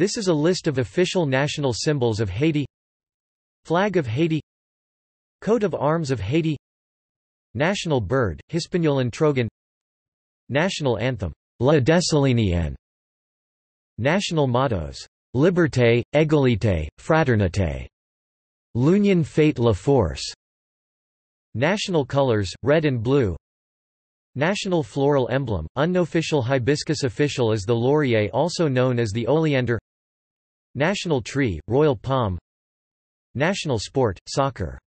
This is a list of official national symbols of Haiti. Flag of Haiti. Coat of Arms of Haiti. National bird, Hispaniolan trogon National anthem, La Dessalinienne. National mottos, Liberté, Égalité, Fraternité, L'Union fait la force. National colors, red and blue. National floral emblem, unofficial hibiscus official is the laurier also known as the oleander National tree, royal palm. National sport, soccer